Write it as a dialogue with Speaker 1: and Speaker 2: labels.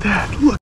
Speaker 1: that? Look.